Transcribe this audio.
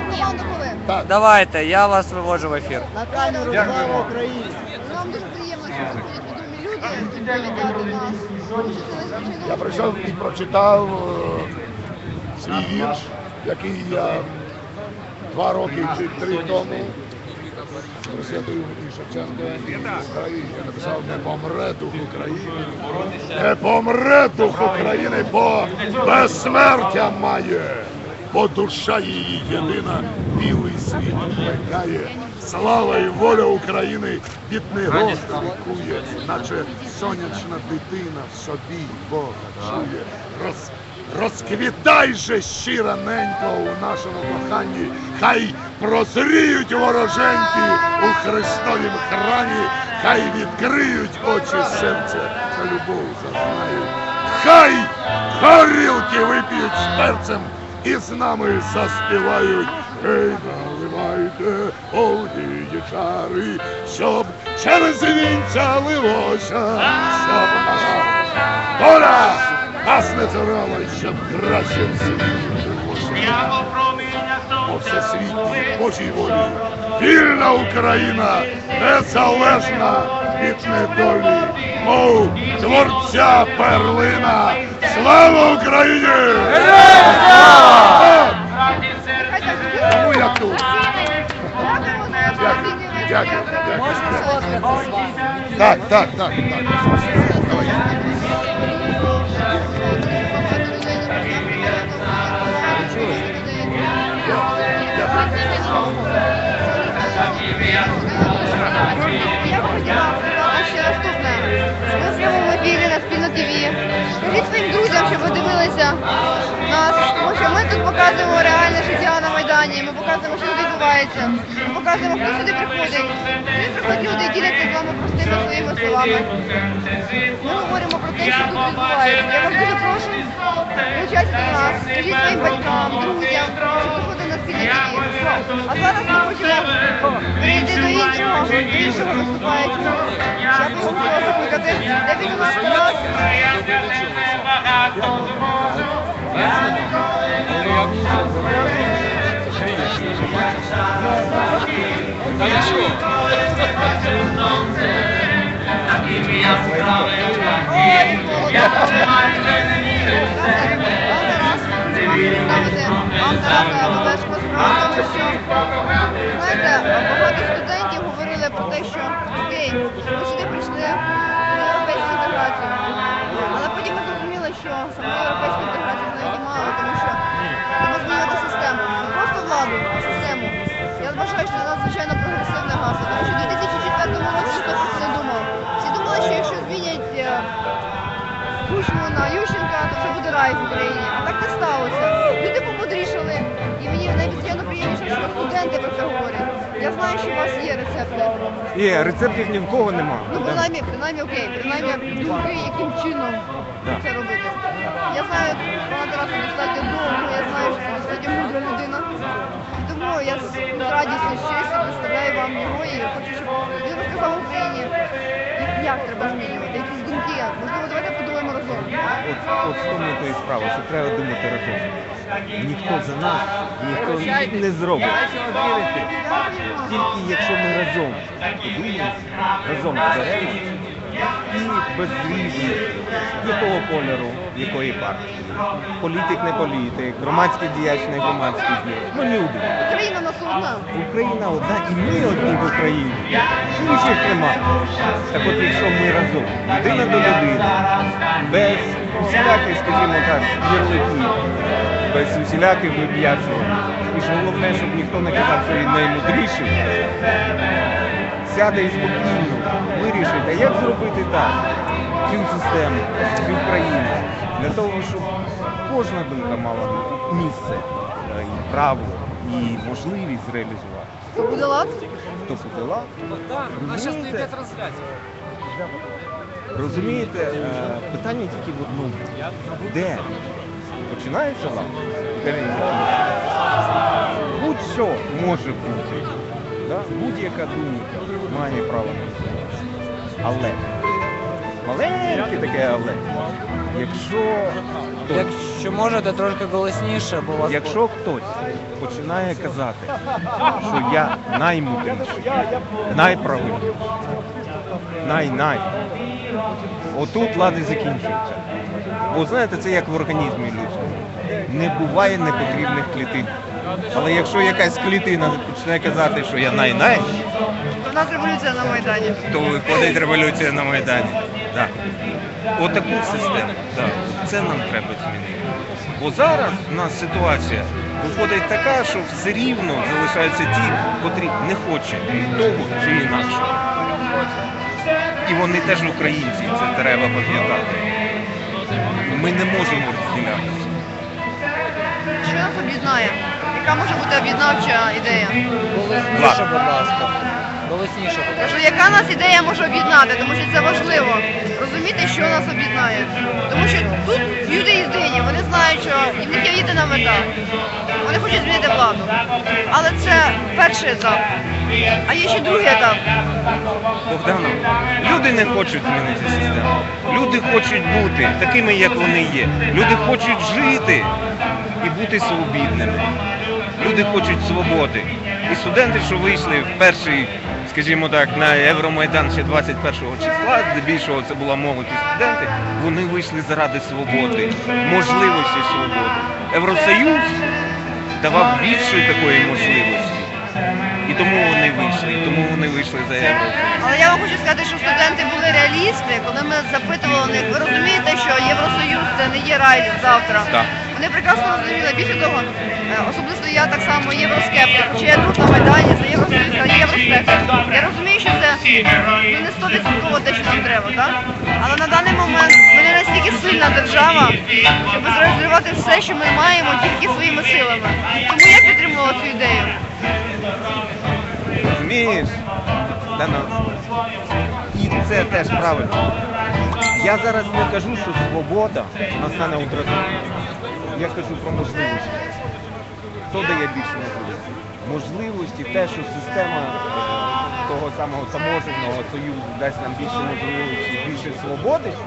на команду коли? Так, Давайте, я вас виводжу в ефір. На камеру Дякуємо. Україні. Нам дуже приємно, що приходять відомі люди, тут привітати нас. Я прийшов і прочитав е, свій вірш, який я два роки чи три тому присвятив і Шевченко і Україні. Я написав не помре дух України, не помре дух України, бо безсмертя має, бо душа її єдина білий світ плекає. Слава і воля України від негоди лікує, наче сонячна дитина в собі Бога чує. Роз, розквітай же щираненько у нашому коханні, хай прозріють вороженьки у Христовім храмі, хай відкриють очі серця та любов зазнають. Хай горілки вип'ють з перцем і з нами заспівають. Ей, наливайте олії чари, щоб через вінця лилося, щоб наша доля нас не царала, щоб краще в світі жилося. По всесвітній Божій волі. Вільна Україна, незалежна від недолі, мов творця перлина. Слава Україні! Тому я тут. Дякую, дякую? Так, так, так, так. Давай. Я показуємо, що відбувається. Ми показуємо, хто сюди приходить. Приходять люди діляться з вами простими своїми словами. Ми говоримо про те, що тут відбувається. Я вас дуже прошу, долучайтеся до нас, скажіть своїм батькам, друзям, щоб приходили на спільне ТВ. А зараз ми хочемо перейти до іншого, до іншого виступаючого. Я б його хотіла закликати, де він у нас Тарас. Ой, Вам Тараса багато студентів говорили про те, що окей, ми сюди прийшли на європейську інтеграцію. Але потім ми зрозуміли, що саме європейська Це надзвичайно прогресивне гасло, тому що в 2004 році ніхто про це думав. Всі думали, що якщо змінять е, Кучмана, Ющенка, то це буде рай в Україні. А так не сталося. Люди помудрішали. І мені надзвичайно приємніше, що студенти про це говорять. Я знаю, що у вас є рецепти. Є, рецептів ні в кого нема. Ну, принаймні, принаймні окей, принаймні думки, яким чином це робити. Я знаю пана Тараса достатньо довго, радістю з честю вам його і хочу, щоб він розказав Україні, як- як треба змінювати, якісь думки. Можливо, давайте подумаємо разом. От, от в тому то і справа, що треба думати разом. Ніхто за нас, ніхто не зробить. Тільки якщо ми разом подумаємо, разом беремо і без різних, якого кольору, якої партії. Політик не політик, громадський діяч не громадський діяч. Ну люди. Україна нас одна. Україна одна і ми одні в Україні. Інших нема. Так от якщо ми разом, людина до людини, без усіляких, скажімо так, ярликів, без усіляких вип'ячувань. І ж головне, щоб ніхто не казав, що він наймудріший, сяде і спокійно вирішить, а як зробити так, цю систему, цю країну, для того, щоб кожна думка мала місце е, і право, і можливість зреалізувати. Це буде лад? Хто подала? Розумієте, розумієте, е, питання тільки в одному. Де починається закінчується? Будь-що може бути. Да? Будь-яка думка має право на. Але маленьке таке але. Якщо хтось, Якщо можете, трошки голосніше, бо вас якщо хтось починає казати, що я наймудріший, найправильніший, най-най, отут лади закінчуються. Бо знаєте, це як в організмі людському. Не буває непотрібних клітин. Але якщо якась клітина почне казати, що я най-най, То в нас революція на Майдані. то виходить революція на Майдані. Так. Отаку систему. Так. Це нам треба змінити. Бо зараз у нас ситуація виходить така, що все рівно залишаються ті, котрі не хочуть того чи інакшого. І вони теж українці, це треба пам'ятати. Ми не можемо розділятися. Що нас об'єднає? Яка може бути об'єднавча ідея? голосніше, будь ласка. Голосніше. Кажу, яка нас ідея може об'єднати, тому що це важливо розуміти, що нас об'єднає. Тому що тут люди єдині, вони знають, що і в них є єдина мета. Вони хочуть змінити владу. Але це перший етап. А є ще другий етап. Богдана, люди не хочуть змінити систему. Люди хочуть бути такими, як вони є. Люди хочуть жити і бути свобідними. Люди хочуть свободи. І студенти, що вийшли в перший, скажімо так, на Євромайдан ще 21 числа, здебільшого це була молодь і студенти, вони вийшли заради свободи, можливості свободи. Євросоюз давав більшої такої можливості. І тому вони вийшли, і тому вони вийшли за Євросоюз. Але я вам хочу сказати, що студенти були реалісти, коли ми запитували них, ви розумієте, що Євросоюз це не є рай завтра. Так. Вони прекрасно розуміли. Більше того, я так само євроскептик, хоча я тут на Майдані за Євросоюз, а євроскептик. Я розумію, що це ну, не 100% те, що нам треба, так? Але на даний момент ми не настільки сильна держава, щоб зреалізувати все, що ми маємо, тільки своїми силами. Тому я підтримувала цю ідею. Розумієш? Дана. І це теж правильно. Я зараз не кажу, що свобода настане одразу. Я кажу про можливості. Хто дає більше можливості? Можливості, те, що система е, того самого таможенного союзу дасть нам більше можливості, більше свободи,